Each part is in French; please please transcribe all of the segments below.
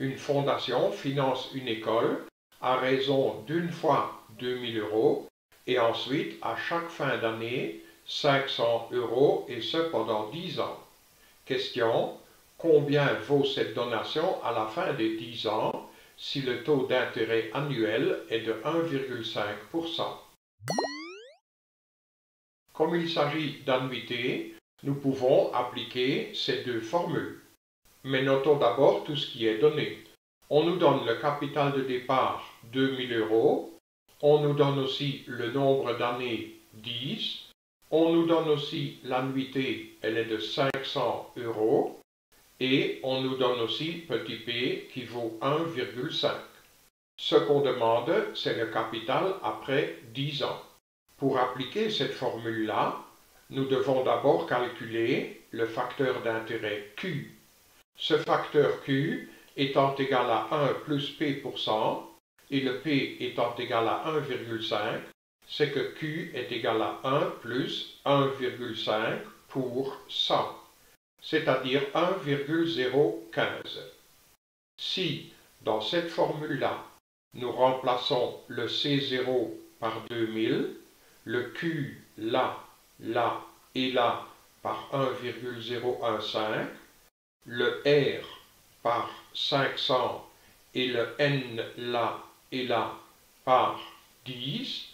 Une fondation finance une école à raison d'une fois 2000 euros et ensuite à chaque fin d'année 500 euros et ce pendant 10 ans. Question Combien vaut cette donation à la fin des 10 ans si le taux d'intérêt annuel est de 1,5% Comme il s'agit d'annuité, nous pouvons appliquer ces deux formules. Mais notons d'abord tout ce qui est donné. On nous donne le capital de départ 2000 euros, on nous donne aussi le nombre d'années 10, on nous donne aussi l'annuité, elle est de 500 euros, et on nous donne aussi petit p qui vaut 1,5. Ce qu'on demande, c'est le capital après 10 ans. Pour appliquer cette formule-là, nous devons d'abord calculer le facteur d'intérêt Q. Ce facteur Q étant égal à 1 plus P et le P étant égal à 1,5, c'est que Q est égal à 1 plus 1,5 pour 100, c'est-à-dire 1,015. Si, dans cette formule-là, nous remplaçons le C0 par 2000, le Q là, là et là par 1,015, le R par 500 et le N là et là par 10,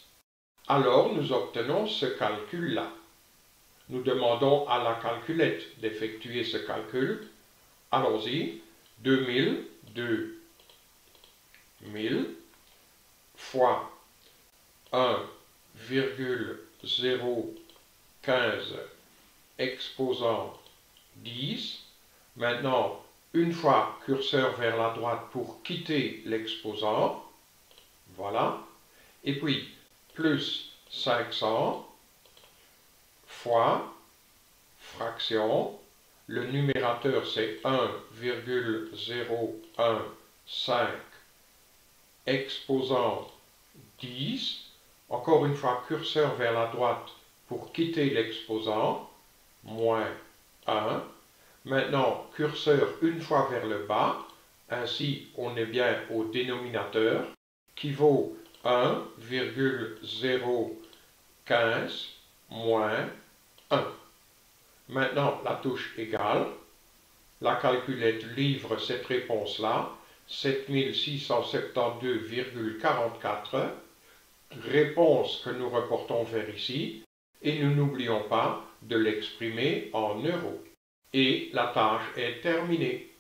alors nous obtenons ce calcul-là. Nous demandons à la calculette d'effectuer ce calcul. Allons-y. 2000, 2000 fois 1,015 exposant 10. Maintenant, une fois curseur vers la droite pour quitter l'exposant, voilà, et puis plus 500 fois fraction, le numérateur c'est 1,015 exposant 10, encore une fois curseur vers la droite pour quitter l'exposant, moins 1, maintenant curseur une fois vers le bas, ainsi on est bien au dénominateur, qui vaut 1,015 moins 1. Maintenant, la touche égale. La calculette livre cette réponse-là, 7672,44. Réponse que nous reportons vers ici. Et nous n'oublions pas de l'exprimer en euros. Et la tâche est terminée.